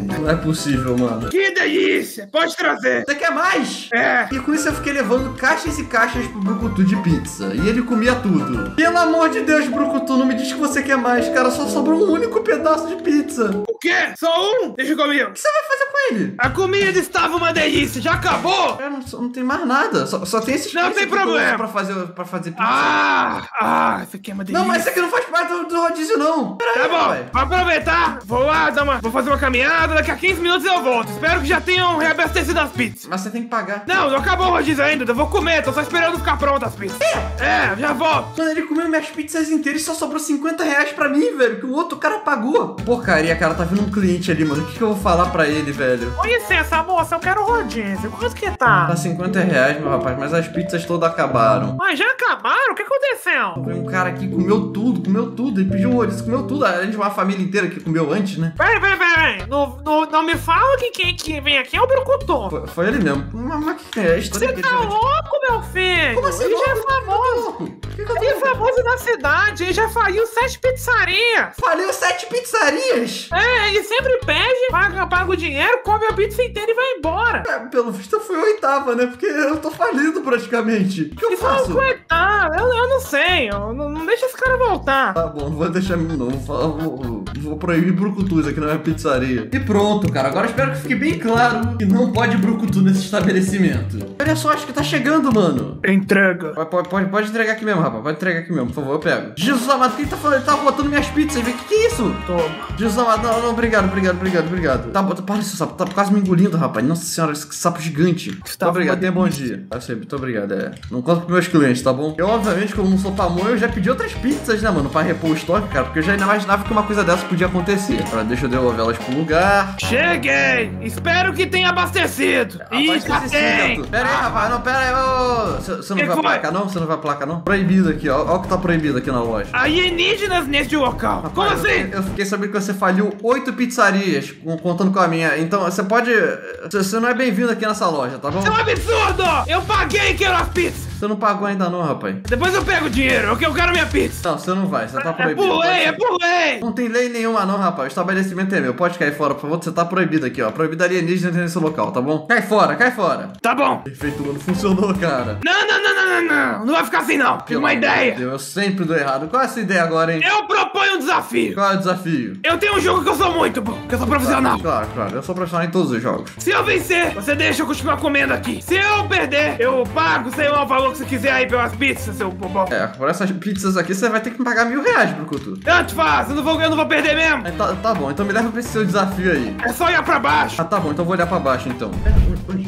A: Não é possível, mano.
B: Que delícia. Pode trazer.
A: Você quer mais?
B: É.
A: E com isso eu fiquei levando caixas e caixas pro Brucutu de pizza. E ele comia tudo. Pelo amor de Deus, Brucutu, não me diz que você quer mais, cara. Só sobrou um único pedaço de pizza. O
B: O quê? Só um? Deixa comigo.
A: que você vai fazer com ele?
B: A comida estava uma delícia. Já acabou?
A: Cara, não, não tem mais nada. Só, só tem esses
B: Não tem problema.
A: Pra fazer, pra fazer pizza.
B: Ah, ah, isso aqui é uma delícia.
A: Não, mas isso aqui não faz parte do, do rodízio, não. Pera
B: Tá
A: aí,
B: bom, vou aproveitar, vou lá, dar uma, vou fazer uma caminhada, daqui a 15 minutos eu volto. Espero que já tenham reabastecido as pizzas.
A: Mas você tem que pagar.
B: Não, não acabou o rodízio ainda, eu vou comer, tô só esperando ficar prontas as pizzas. É, já volto.
A: Mano, ele comeu minhas pizzas inteiras e só sobrou 50 reais pra mim, velho. Que o outro cara pagou. Porcaria, cara, tá vindo um cliente ali, mano. O que, que eu vou falar pra ele, velho?
B: Com licença, moça, eu quero rodízio. Quanto que tá?
A: Tá 50 reais, meu rapaz, mas as pizzas todas acabaram.
B: Mas já acabaram? O que aconteceu?
A: Veio um cara aqui, comeu tudo, comeu tudo. Ele pediu um rodízio, comeu tudo. Além de uma família inteira que comeu antes, né?
B: Peraí, peraí, peraí. Não, não, não me fala que quem que vem aqui é o Brucutu.
A: Foi, foi ele mesmo. Mas, mas que é?
B: Você
A: que
B: tá louco, meu filho?
A: Como assim,
B: Ele já é
A: louco?
B: famoso.
A: Que que
B: Ele é famoso na cidade, ele já faliu sete pizzarias.
A: Faliu sete pizzarias.
B: É, ele sempre pede, paga, paga o dinheiro, come a pizza inteira e vai embora.
A: É, pelo visto eu fui oitava, né? Porque eu tô falido praticamente. O que eu
B: Isso um
A: faço?
B: coitado, eu, eu não sei, eu, não, não deixa esse cara voltar.
A: Tá bom, não vou deixar não. Vou, vou, vou proibir brucutus aqui na minha pizzaria. E pronto, cara. Agora espero que fique bem claro que não pode brucutu nesse estabelecimento. Olha só, acho que tá chegando, mano.
B: Entrega.
A: Pode, pode, pode, entregar aqui mesmo, rapaz. Pode entregar aqui mesmo, por favor, eu pego. Jesus amado, quem tá falando? Ele tá botando minhas pizzas, velho. Que que é isso?
C: Toma.
A: Jesus amado, não, não, obrigado, obrigado, obrigado, obrigado. Tá, bota, para esse sapo, tá quase me engolindo, rapaz. Nossa senhora, esse sapo gigante. Muito
C: Tá
A: obrigado,
C: uma
A: tenha bom dia. Eu sei, muito obrigado, é. Não conta pros meus clientes, tá bom? Eu, obviamente, como não sou pamonha, eu já pedi outras pizzas, né, mano, pra repor o estoque, cara, porque eu já imaginava que uma coisa dessa podia acontecer. Agora, deixa eu devolver elas pro lugar.
B: Cheguei! Espero que tenha abastecido.
A: Sim,
B: tem!
A: Pera aí, rapaz, não, pera aí, ô. Você não
B: Que
A: vai
B: foi?
A: placa, não? Você não vai placa, não? Proibido aqui, ó. Ó o que tá proibido aqui na loja.
B: Alienígenas neste local. Como
A: Rapaz,
B: assim?
A: Eu, fiquei sabendo que você faliu oito pizzarias, contando com a minha. Então, você pode. Você não é bem-vindo aqui nessa loja, tá bom?
B: Isso é um absurdo! Eu paguei e quero as pizzas!
A: Você não pagou ainda não, rapaz.
B: Depois eu pego o dinheiro, que eu quero minha pizza!
A: Não, você não vai, você tá
B: É
A: proibido.
B: por lei, é por lei!
A: Não tem lei nenhuma não, rapaz. O estabelecimento é meu. Pode cair fora, por favor. Você tá proibido aqui, ó. Proibido alienígena nesse local, tá bom? Cai fora, cai fora.
B: Tá bom.
A: Perfeito, mano. Funcionou, cara.
B: Não, não, não, não, não, não. Não vai ficar assim, não. Tive uma ideia.
A: Deus, eu sempre dou errado. Qual é essa ideia agora, hein?
B: Eu proponho um desafio.
A: Qual é o desafio?
B: Eu tenho um jogo que eu sou muito bom, que eu sou profissional.
A: Claro, claro. Eu sou profissional em todos os jogos.
B: Se eu vencer, você deixa eu continuar comendo aqui. Se eu perder, eu pago, sei lá, o valor que você quiser aí pelas pizzas, seu bobão.
A: É, por essas pizzas aqui você vai ter que me pagar mil reais, Brucutu.
B: Tanto faz, eu não vou, eu não vou perder mesmo.
A: É, tá, tá bom, então me leva pra esse seu desafio aí.
B: É só olhar pra baixo.
A: Ah, tá bom, então eu vou olhar pra baixo então.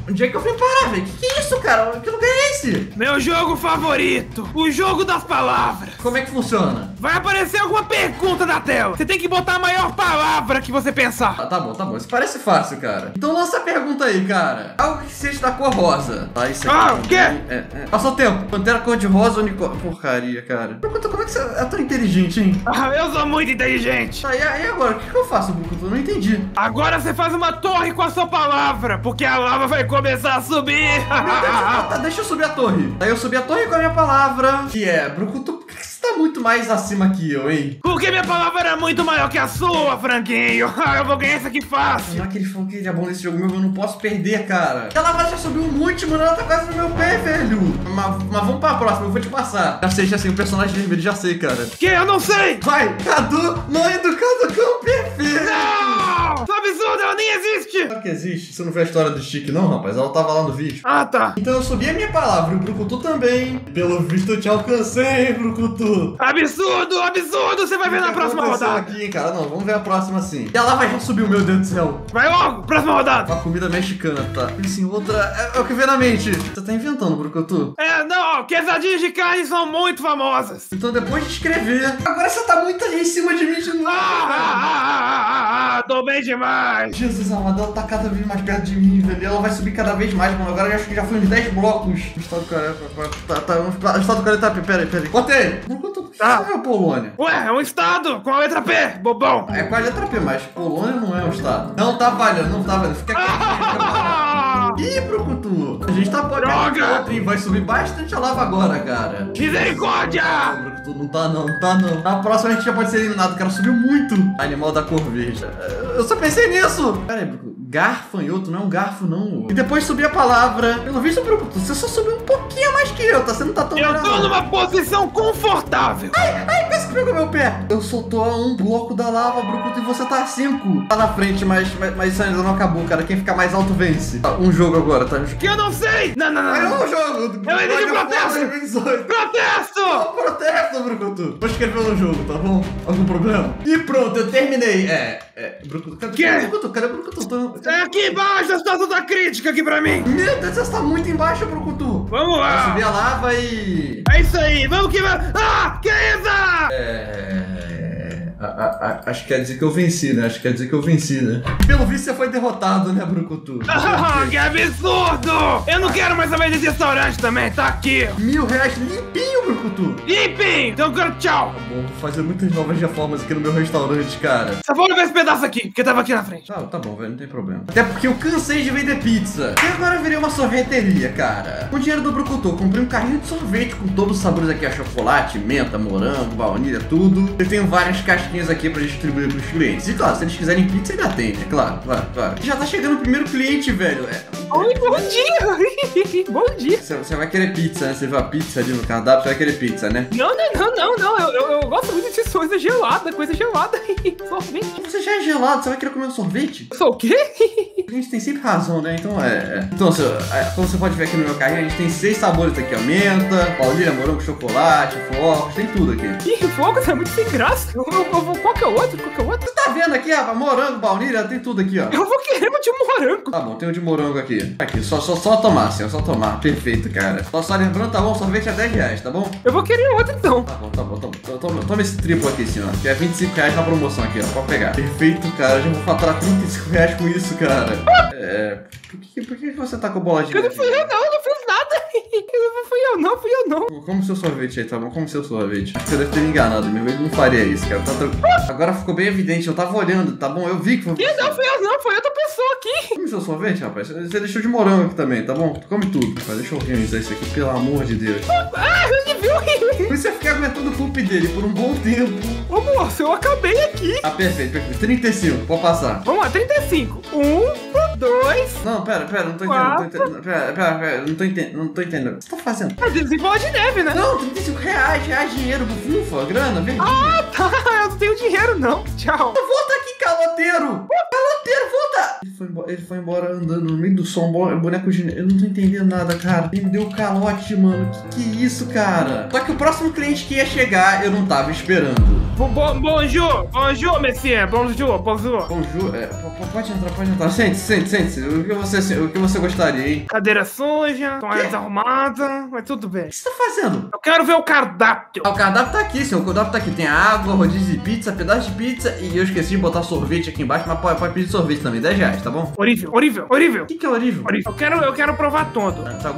A: Onde é que eu fui parar, velho? Que que é isso, cara? Que lugar é esse?
B: Meu jogo favorito, o jogo das palavras.
A: Como é que funciona?
B: Vai aparecer alguma pergunta na tela. Você tem que botar a maior palavra que você pensar.
A: Ah, tá bom, tá bom. Isso parece fácil, cara. Então lança a pergunta aí, cara. Algo que seja da cor rosa. Tá, isso aqui.
B: Ah, o quê?
A: É, é. Passou o tempo. Pantera cor de rosa, unicórnio. Porcaria, cara. Brucutu, como é que você é tão inteligente, hein?
B: Ah, eu sou muito inteligente.
A: Tá, e e agora? O que, que eu faço, Brucutu? Eu Não entendi.
B: Agora você faz uma torre com a sua palavra, porque a lava vai começar a subir.
A: Ah, tá, deixa eu subir a torre. Aí eu subi a torre com a minha palavra. Que é, Brucutu, por que você tá muito mais acima que eu, hein?
B: Porque minha palavra era muito maior que a sua, Franquinho. Ah, eu vou ganhar isso aqui fácil.
A: É que ele falou que ele é bom nesse jogo meu, eu não posso perder, cara. A lava já subiu monte, mano. Ela tá quase no meu pé, velho. Mas, mas vamos pra próxima, eu vou te passar. Já sei, já sei. O personagem vermelho, já sei, cara.
B: Que? Eu não sei.
A: Vai, Cadu, mãe do Caducão, perfeito!
B: Não! Isso é absurdo, ela nem existe.
A: Sabe que existe? Você não viu a história do Chique, não, rapaz? Ela tava lá no vídeo.
B: Ah, tá.
A: Então eu subi a minha palavra, e o Brucutu também. Pelo visto eu te alcancei, Brucutu.
B: Absurdo, absurdo. Você vai ver na próxima rodada.
A: aqui, cara? Não, vamos ver a próxima sim. E a lava já subiu, meu Deus do céu.
B: Vai logo, próxima rodada.
A: Uma comida mexicana, tá? Assim, outra. É, é o que vem na mente. Você tá inventando, Brucutu.
B: É, não, quesadinhas de carne são muito famosas.
A: Então depois de escrever. Agora você tá muito ali em cima de mim de novo.
B: Ah, ah,
A: velho.
B: ah, ah, ah, ah, tô bem demais.
A: Jesus amado, ela tá cada vez mais perto de mim, velho. Ela vai subir cada vez mais, mano. Agora eu acho que já foi uns 10 blocos. O estado careca. Tá, tá, o estado careca tá. Pera aí, pera aí. Brucutu,
B: Tá.
A: é Polônia?
B: Ué, é um estado com a letra P, bobão.
A: É com a letra P, mas Polônia não é um estado. Não tá valendo, não tá valendo. Fica quieto. Ih, Brucutu! A gente tá podendo
B: Droga!
A: Vai subir bastante a lava agora, cara.
B: Misericórdia!
A: Não, Brucutu, não tá não, não tá não. Na próxima a gente já pode ser eliminado, cara. Subiu muito. Animal da cor verde. Eu só pensei nisso. Pera aí. Garfanhoto não é um garfo, não. E depois subir a palavra. Pelo visto, você só subiu um pouquinho mais que eu, tá? Você não tá tão
B: Eu tô numa posição confortável.
A: Ai, que pegou meu pé. Eu a um bloco da lava, Brucutu, e você tá a cinco. Tá na frente, mas, mas, mas isso ainda não acabou, cara. Quem ficar mais alto vence. Tá, um jogo agora, tá?
B: Que eu não sei! Não, não, não.
A: É
B: não.
A: um jogo.
B: Eu
A: of War
B: protesto.
A: 2018.
B: Protesto!
A: Ó, protesto, Brucutu. Vou escrever no jogo, tá bom? Algum problema? E pronto, eu terminei. É, é, Brucutu. Cadê
B: Quê?
A: Brucutu? Cadê Brucutu? Tô-
B: É aqui embaixo a situação da crítica aqui pra mim.
A: Meu Deus, você tá muito embaixo, Brucutu.
B: Vamos lá.
A: subir a lava e...
B: É isso aí, vamos que vamos. Ah, que isso?
A: É... a- a- a- acho que quer dizer que eu venci, né? Acho que quer dizer que eu venci, né? Pelo visto, você foi derrotado, né, Brucutu?
B: Ah, que absurdo! Eu não quero mais saber desse restaurante também, tá aqui.
A: Mil reais limpinho, Brucutu.
B: Limpinho, então eu quero tchau.
A: Bom, vou fazer muitas novas reformas aqui no meu restaurante, cara.
B: Só vou levar esse pedaço aqui, porque tava aqui na frente.
A: Tá, tá bom, velho, não tem problema. Até porque eu cansei de vender pizza. E agora eu virei uma sorveteria, cara. Com o dinheiro do Brucutu, eu comprei um carrinho de sorvete com todos os sabores aqui: a chocolate, menta, morango, baunilha, tudo. Eu tenho várias aqui pra distribuir pros clientes. E claro, se eles quiserem pizza, ainda tem, é claro, claro, claro. Já tá chegando o primeiro cliente, velho. É,
B: Oi, bom dia! bom dia!
A: Você você vai querer pizza, né? Você viu a pizza ali no cardápio, você vai querer pizza, né?
B: Não, não, não, não, não. Eu, eu, eu gosto muito de coisa gelada, coisa gelada. Sorvete.
A: Você já é gelado, você vai querer comer um sorvete?
B: Sou o quê?
A: A gente tem sempre razão, né? Então é. é. Então, se- é, como você pode ver aqui no meu carrinho, a gente tem seis sabores aqui, ó. Menta, baunilha, morango, chocolate, flocos, tem tudo aqui.
B: Ih, Focus é muito sem graça. Eu, eu, eu vou- qual que é outro? Qual que o outro?
A: Tá vendo aqui, rapaz? Morango, baunilha, tem tudo aqui, ó.
B: Eu vou querer um de morango.
A: Tá bom, tem um de morango aqui. Aqui, só, só, só tomar, senhor, só tomar. Perfeito, cara. Só, só lembrando, tá bom? Sorvete é 10 reais, tá bom?
B: Eu vou querer outro então.
A: Tá bom, tá bom, tá bom. Toma, toma, toma esse triplo aqui, senhor. Que é 25 reais na promoção aqui, ó. Pode pegar. Perfeito, cara. Já vou faturar 35 reais com isso, cara. É. Por que, por que você tá com boladinha?
B: Eu não fui eu não, eu não fiz nada. Não fui eu não, fui eu não.
A: Como seu sorvete aí, tá bom? Como seu sorvete? Que você deve ter me enganado mesmo. Ele não faria isso, cara. Tá tranquilo. Agora ficou bem evidente. Eu tava olhando, tá bom? Eu vi que foi.
B: Ih, não fui eu não, foi outra pessoa aqui.
A: Come seu sorvete, rapaz. Você deixou de morango aqui também, tá bom? Come tudo. Rapaz, deixa eu organizar isso aqui, pelo amor de Deus.
B: Ah, viu.
A: Por isso você fica aguentando o poop dele por um bom tempo.
B: Ô moço, eu acabei aqui.
A: Ah, perfeito, perfeito. 35, pode passar.
B: Vamos lá, 35. Um, dois.
A: Não, pera, pera, não tô entendendo. Não tô entendendo. Pera, pera, pera, não tô entendendo. Não tô entendendo. O que você tá fazendo?
B: É desenvolve de neve, né?
A: Não, 35 reais, reais, dinheiro, bufunfa, grana, verdinha.
B: Ah, tá. Tenho dinheiro, não. Tchau.
A: Volta aqui, caloteiro! Caloteiro, volta! Ele foi, embora, ele foi embora andando no meio do som, bo- boneco de. Eu não tô entendendo nada, cara. Ele me deu calote, mano. Que que é isso, cara? Só que o próximo cliente que ia chegar, eu não tava esperando.
B: Bo bo bonjour, bonjour, monsieur. Bonjour, bonjour.
A: Bonjour, é, pode entrar, pode entrar. Sente, sente, sente. O que você, o que você gostaria, hein?
B: Cadeira suja, toalha desarrumada, mas tudo bem.
A: O que você tá fazendo?
B: Eu quero ver o cardápio.
A: Ah, o cardápio tá aqui, senhor. O cardápio tá aqui. Tem água, rodízio de pizza, pedaço de pizza. E eu esqueci de botar sorvete aqui embaixo, mas pode, pode pedir sorvete também. 10 reais, tá bom?
B: Horrível, horrível, horrível.
A: O que, que é horrível?
B: horrível. Eu quero, eu quero provar todo.
A: Ah, Tá,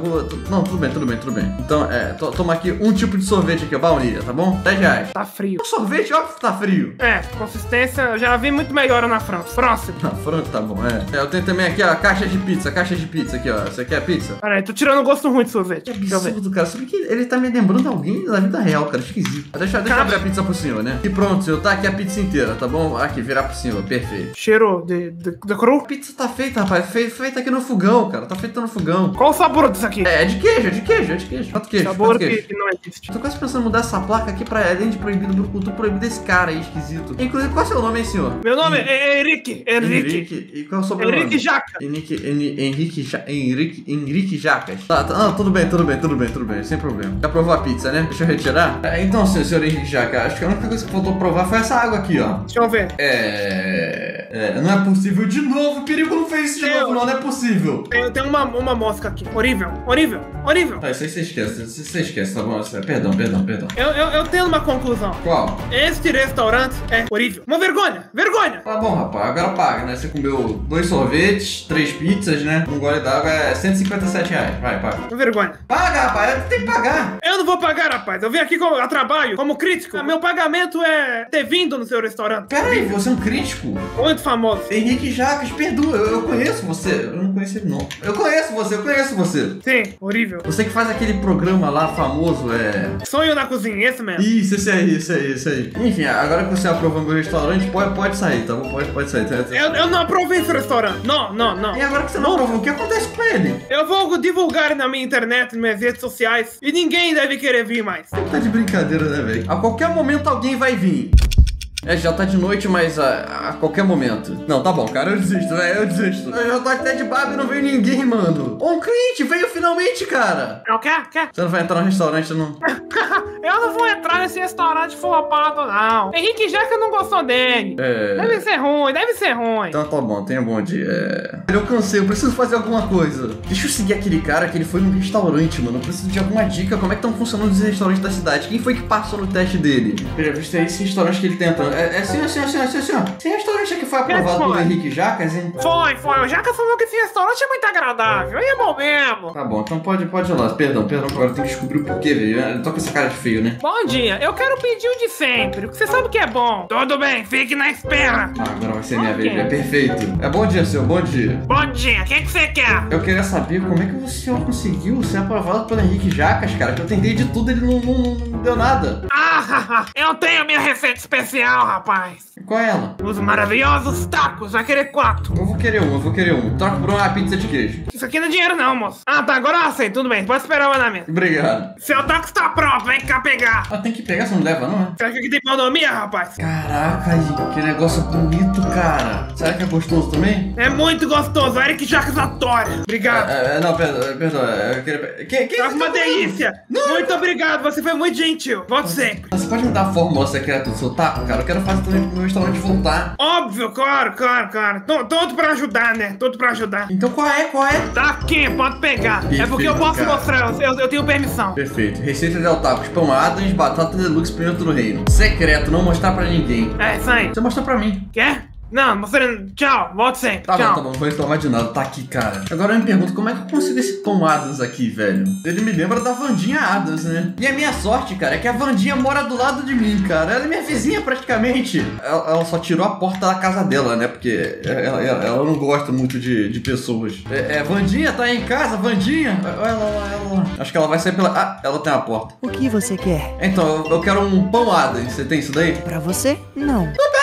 A: não, tudo bem, tudo bem, tudo bem. Então, é, to- toma aqui um tipo de sorvete aqui, ó, baunilha, tá bom? 10 reais.
B: Tá frio.
A: O sorvete, óbvio que tá frio.
B: É, consistência, eu já vi muito melhor na França. Próximo.
A: Na França tá bom, é. É, Eu tenho também aqui, ó, a caixa de pizza, a caixa de pizza aqui, ó. Você quer pizza?
B: Peraí, tô tirando o gosto ruim de sorvete.
A: Que
B: eu
A: absurdo, cara. Sabe que ele tá me lembrando alguém da vida real, cara. Esquisito. Deixa, deixa eu abrir a pizza pro senhor, né? E pronto, senhor. Tá aqui a pizza inteira, tá bom? Aqui, virar pro senhor. Perfeito.
B: Cheiro de, de, de cru.
A: A pizza tá feita, rapaz. Fe- feita aqui no fogão, cara. Tá feita no fogão.
B: Qual o sabor disso aqui?
A: É, é de queijo, é de queijo, é de queijo. Quanto queijo?
B: sabor
A: quanto
B: que,
A: queijo?
B: que não existe.
A: Tô quase pensando em mudar essa placa aqui pra além de proibido, brucutu proibido esse cara aí esquisito. Inclusive, qual é o seu nome, hein, senhor?
B: Meu nome é Henrique. Henrique.
A: Henrique. E qual é o sobrenome?
B: Henrique Jaca.
A: Henrique, Hen- Henrique, Ja- Henrique, Henrique Jacas. Tá, tá, não, tudo bem, tudo bem, tudo bem, tudo bem, sem problema. Já provou a pizza, né? Deixa eu retirar. É, então, senhor, senhor Henrique Jacas, acho que a única coisa que faltou provar foi essa água aqui, ó.
B: Deixa eu ver.
A: É. é, não é possível de novo, o perigo não fez isso de
B: Eu-
A: novo, não, não é possível.
B: Tem, tem uma, uma mosca aqui. Horrível, horrível, horrível.
A: Tá, isso aí você esquece, isso você esquece, tá bom? É- Perdão, perdão, perdão.
B: Eu, eu, eu tenho uma conclusão.
A: Qual?
B: Este restaurante é horrível. Uma vergonha, vergonha.
A: Tá bom, rapaz, agora paga, né? Você comeu dois sorvetes, três pizzas, né? Um gole d'água é 157 reais. Vai, paga.
B: Uma vergonha.
A: Paga, rapaz, tem que pagar.
B: Eu não vou pagar, rapaz. Eu vim aqui como, a trabalho, como crítico. Meu pagamento é ter vindo no seu restaurante.
A: Pera aí, você é um crítico?
B: Muito famoso.
A: Henrique Jacas, perdoa, eu, eu conheço você. Eu não conheço ele, não. Eu conheço você, eu conheço você.
B: Sim, horrível.
A: Você que faz aquele programa lá famoso, é.
B: Sonho na cozinha, esse mesmo.
A: Isso, esse aí, esse aí, esse aí. Enfim, agora que você aprovou meu restaurante, pode, pode sair, tá bom? Pode, pode sair. tá-
B: Eu, eu não aprovei esse restaurante. Não, não, não.
A: E agora que você não aprovou, o que acontece com ele?
B: Eu vou divulgar na minha internet, nas minhas redes sociais. E ninguém deve querer vir mais.
A: Tá de brincadeira, né, velho? A qualquer momento alguém vai vir. É, já tá de noite, mas a, a qualquer momento. Não, tá bom, cara, eu desisto, velho, eu desisto. Eu já tô até de barba e não veio ninguém, mano. Um cliente veio finalmente, cara.
B: Não quer? Quer?
A: Você não vai entrar no restaurante, não?
B: eu não vou entrar nesse restaurante flopado, não. Henrique Jaca não gostou dele.
A: É.
B: Deve ser ruim, deve ser ruim.
A: Então tá bom, tenha um bom dia. É... Eu cansei, eu preciso fazer alguma coisa. Deixa eu seguir aquele cara que ele foi num restaurante, mano. Eu preciso de alguma dica. Como é que estão funcionando os restaurantes da cidade? Quem foi que passou no teste dele? Veja, visto aí esse restaurante que ele tem É, é senhor, senhor, senhor, senhor, senhor. Esse restaurante aqui foi aprovado pelo Henrique Jacas, hein?
B: Foi, foi. O Jaca falou que esse restaurante é muito agradável. É bom mesmo.
A: Tá bom, então pode, pode ir lá. Perdão, perdão, agora tem que descobrir o porquê, velho. Eu tô com essa cara de feio, né?
B: Bom dia, eu quero pedir o de sempre, o você sabe que é bom. Tudo bem, fique na espera.
A: Ah, agora vai ser minha
B: Ok.
A: vez, é perfeito. É bom dia, senhor, bom dia.
B: Bom dia, o que, que você quer?
A: Eu queria saber como é que o senhor conseguiu ser aprovado pelo Henrique Jacas, cara. Que eu tentei de tudo, ele não, não, não deu nada.
B: Ah, eu tenho minha receita especial. Rapaz.
A: Qual é ela?
B: Os maravilhosos tacos, vai querer quatro.
A: Eu vou querer um, eu vou querer um. Troca por uma pizza de queijo.
B: Isso aqui não é dinheiro não, moço. Ah, tá, agora eu aceito, tudo bem, pode esperar o andamento.
A: Obrigado.
B: Seu taco está pronto, vem cá pegar.
A: Ah, tem que pegar, você não leva, não é?
B: Acha que aqui tem pandemia, rapaz?
A: Caraca, que negócio bonito, cara. Será que é gostoso também?
B: É muito gostoso, Eric Jacques Atória. Obrigado.
A: É, é, não, perdão, perdão. Eu queria... Que, que
B: Tá uma delícia. Muito obrigado, você foi muito gentil. Volte sempre.
A: Você pode me dar a fórmula secreta do seu taco, cara? Eu quero fazer também pro meu restaurante voltar.
B: Óbvio, claro, claro, claro. Tô- Todo pra ajudar, né? Todo pra ajudar.
A: Então qual é, qual é?
B: Tá aqui, pode pegar. é porque eu
A: Perfeito,
B: posso
A: cara.
B: mostrar, eu, eu- tenho permissão.
A: Perfeito. Receita de tacos, pão Adams, batata deluxe, pimenta do reino. Secreto, não mostrar pra ninguém.
B: É, isso aí.
A: Você mostrou pra mim.
B: Quer? Não, mostrando. Tchau, volte sempre.
A: Tá
B: Tchau.
A: bom, tá bom, não vou reclamar de nada, tá aqui, cara. Agora eu me pergunto, como é que eu consigo esse Tom Adams aqui, velho? Ele me lembra da Vandinha Adams, né? E a minha sorte, cara, é que a Vandinha mora do lado de mim, cara. Ela é minha vizinha praticamente. Ela, ela só tirou a porta da casa dela, né? Porque ela, ela- ela não gosta muito de, de pessoas. É, é, Vandinha, tá aí em casa, Vandinha? Olha ela, olha ela. Acho que ela vai sair pela. Ah, ela tem a porta.
D: O que você quer?
A: Então, eu, eu quero um pão Adams. Você tem isso daí?
D: Pra você? Não.
A: Por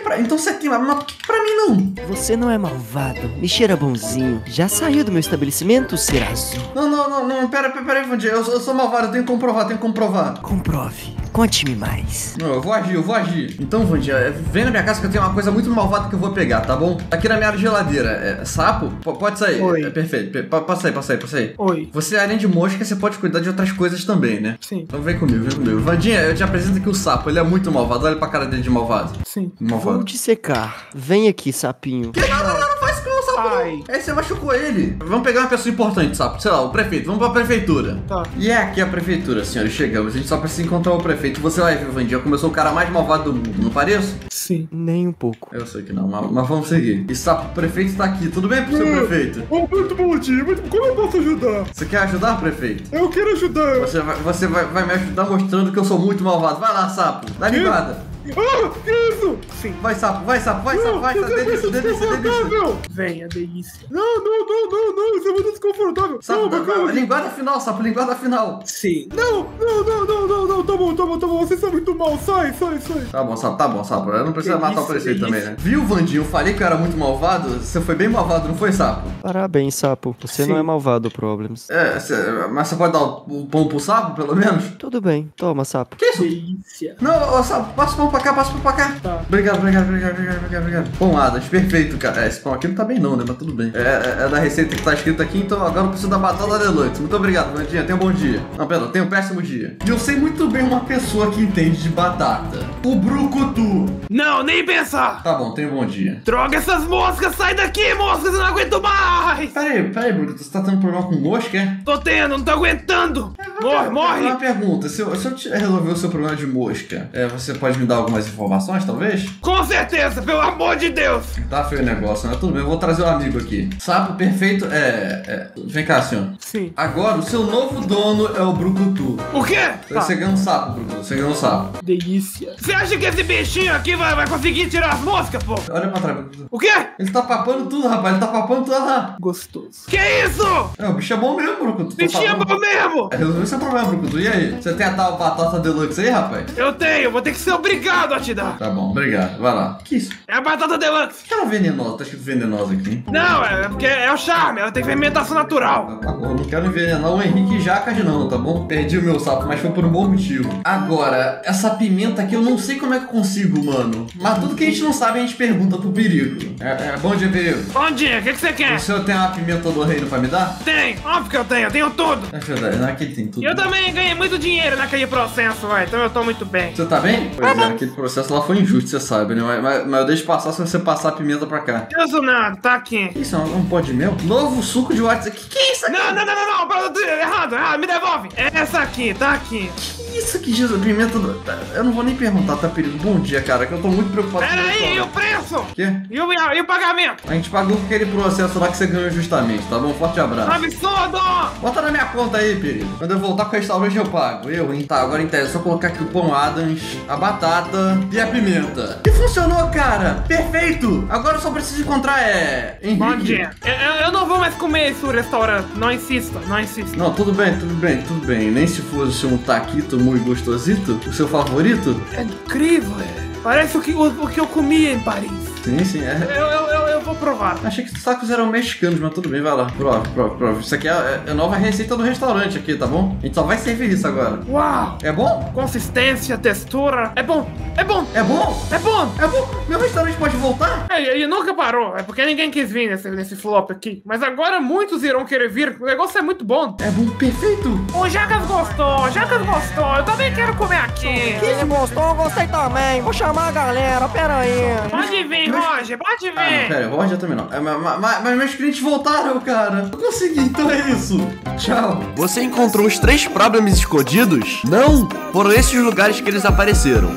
A: pra... Então você tem, mas por que pra mim não?
D: Você não é malvado. Me cheira bonzinho. Já saiu do meu estabelecimento, ser azul?
A: Não, não, não, não, pera, pera, pera aí, Vandinha. Eu, eu sou malvado, eu tenho que comprovar, tenho que comprovar.
D: Comprove. Conte-me mais.
A: Não, eu vou agir, eu vou agir. Então, Vandinha, é, vem na minha casa que eu tenho uma coisa muito malvada que eu vou pegar, tá bom? Aqui na minha geladeira. É, sapo? P- pode sair.
B: Oi.
A: É, perfeito. Pe- pa- passa aí, passa aí, passa aí.
B: Oi.
A: Você, além de mosca, você pode cuidar de outras coisas também, né?
B: Sim,
A: Então vem comigo, vem comigo. Vandinha, eu te apresento aqui o sapo. Ele é muito malvado. Olha pra cara dele de malvado.
B: sim.
A: Malvado.
D: Vou te secar. Vem aqui, sapinho.
A: Que? Não, não, não, não faz com o sapo,
B: Ai.
A: Aí você machucou ele. Vamos pegar uma pessoa importante, sapo. Sei lá, o prefeito. Vamos pra prefeitura.
B: Tá.
A: E é aqui a prefeitura, senhores. Chegamos. A gente só precisa encontrar o prefeito. Você vai ver, Vandinha, como eu sou o cara mais malvado do mundo, não pareço?
B: Sim.
D: Nem um pouco.
A: Eu sei que não, mas, mas vamos seguir. E sapo, o prefeito tá aqui. Tudo bem pro seu prefeito?
C: Oh, muito bom dia, muito... como eu posso ajudar?
A: Você quer ajudar, prefeito?
C: Eu quero ajudar.
A: Você, vai, você vai, vai me ajudar mostrando que eu sou muito malvado. Vai lá, sapo. Dá ligada.
C: Ah, que isso?
B: Sim.
A: Vai, sapo, vai, sapo, vai, sapo, vai, sapo. Delícia, delícia, delícia.
B: Venha, delícia.
C: Não, não, não, não, não, isso é muito desconfortável.
A: Sapo,
C: Calma, calma.
A: linguada final, sapo, linguada final.
B: Sim.
C: Não, não, não, não, não, não, tá bom, tá bom, tá bom, vocês são muito mal, sai, sai, sai.
A: Tá bom, sapo, tá bom, sapo. Eu não precisa matar o prefeito também, né? Viu, Vandinho? Eu falei que eu era muito malvado. Você foi bem malvado, não foi, sapo?
D: Parabéns, sapo. Você não
B: Sim.
D: é malvado, Problems.
A: É, cê- mas você pode dar o, o pão pro sapo, pelo menos?
D: Tudo bem. Toma, sapo.
A: Que isso?
B: Delícia.
A: Não, sapo, passa o pão pra cá, passa pra cá.
B: Tá.
A: Obrigado, obrigado, obrigado, obrigado, obrigado, obrigado. Pão Adas, perfeito, cara. É, esse pão aqui não tá bem não, né? Mas tudo bem. É, é- é da receita que tá escrito aqui, então agora eu preciso da batata deluxe. Muito obrigado, Vandinha. Tenha um bom dia. Não, pera, tenha um péssimo dia. E eu sei muito bem uma pessoa que entende de batata. O Brucutu.
B: Não, nem pensar.
A: Tá bom, tenha um bom dia.
B: Droga essas moscas, sai daqui, moscas, eu não aguento mais.
A: Pera aí, pera aí, Brucutu. Você tá tendo problema com mosca, é?
B: Tô tendo, não tô aguentando. Morre, morre.
A: Uma pergunta, se eu, se eu te- resolver o seu problema de mosca, é, você pode me dar algumas informações, talvez?
B: Com certeza, pelo amor de Deus.
A: Tá feio o negócio, né? Tudo bem, eu vou trazer um amigo aqui. Sapo perfeito é. é... Vem cá, senhor.
B: Sim.
A: Agora, o seu novo dono é o Brucutu.
B: O quê?
A: Você ganhou um sapo, Brucutu. Você ganhou um sapo.
B: Delícia. Você acha que esse bichinho aqui vai, vai conseguir tirar as moscas, pô?
A: Olha pra trás, Brucutu.
B: O quê?
A: Ele tá papando tudo, rapaz. Ele tá papando tudo lá.
B: Gostoso. Que isso?
A: É, o bicho é bom mesmo, Brucutu.
B: Bichinho é bom mesmo.
A: É, Resolveu seu problema, Brucutu. E aí? Você tem a tal batata deluxe aí, rapaz?
B: Eu tenho, vou ter que ser obrigado a te dar.
A: Tá bom, obrigado. Vai lá. Que isso?
B: É a batata deluxe.
A: Que ela venenosa? Tá escrito venenosa aqui. hein?
B: Não, é porque é o charme, ela tem fermentação natural.
A: Agora, eu não quero envenenar o Henrique Jacas, não, tá bom? Perdi o meu sapo, mas foi por um bom motivo. Agora, essa pimenta aqui eu não sei como é que eu consigo, mano. Mas tudo que a gente não sabe, a gente pergunta pro perigo. É, é bom dia, perigo.
B: Bom dia, o que, que você quer?
A: O senhor tem uma pimenta do reino pra me dar?
B: Tem, óbvio que eu tenho, eu tenho tudo.
A: É verdade, não é que ele tem tudo.
B: Eu também ganhei muito dinheiro naquele processo, vai, então eu tô muito bem.
A: Você tá bem? Pois é, aquele processo lá foi injusto, você sabe, né? Mas, mas- eu deixo passar se você passar a pimenta pra cá.
B: Eu sou nada, tá aqui.
A: Isso é um, um pó de mel? Novo suco de WhatsApp. Que que é isso aqui?
B: Não, não, não, não, não, errado, errado, me devolve. Essa aqui, tá aqui.
A: Que isso aqui, Jesus? Pimenta do... Eu não vou nem perguntar, tá, perigo? Bom dia, cara, que eu tô muito preocupado
B: Pera
A: com
B: aí, e o preço?
A: Quê?
B: E o, e o pagamento?
A: A gente pagou com aquele processo lá que você ganhou justamente, tá bom? Forte abraço.
B: Absurdo!
A: Bota na minha conta aí, perigo. Quando eu voltar com o restaurante eu pago. Eu, hein? Tá, agora em tese, é só colocar aqui o pão Adams, a batata e a pimenta. E funcionou, cara! Perfeito! Agora eu só preciso encontrar, é... Henrique.
B: Bom dia. Eu, eu- não vou mais comer isso no restaurante, não insista, não insista.
A: Não, tudo bem, tudo bem, tudo bem. Nem se fosse um taquito muito gostosito, o seu favorito.
B: É incrível, é. Parece o que, o, o que eu comia em Paris.
A: Sim, sim, é.
B: Eu, eu, eu, eu vou provar.
A: Achei que os tacos eram mexicanos, mas tudo bem, vai lá. Prova, prova, prova. Isso aqui é, é a nova receita do restaurante aqui, tá bom? A gente só vai servir isso agora.
B: Uau!
A: É bom?
B: Consistência, textura. É bom, é bom,
A: É bom?
B: é bom.
A: É bom? Meu restaurante pode voltar?
B: É, e, nunca parou. É porque ninguém quis vir nesse, nesse flop aqui. Mas agora muitos irão querer vir. O negócio é muito bom.
A: É bom, perfeito.
B: O Jacas gostou, Jacas gostou. Eu também quero comer aqui.
D: Que se gostou, eu gostei também. Vou chamar a galera, pera aí.
B: Pode vir, Roger, pode
A: Ah, não, pera, o Roger também. É, mas, mas- mas meus clientes voltaram, cara. Eu consegui, então é isso. Tchau.
E: Você encontrou os três problemas escondidos? Não! Foram esses lugares que eles apareceram.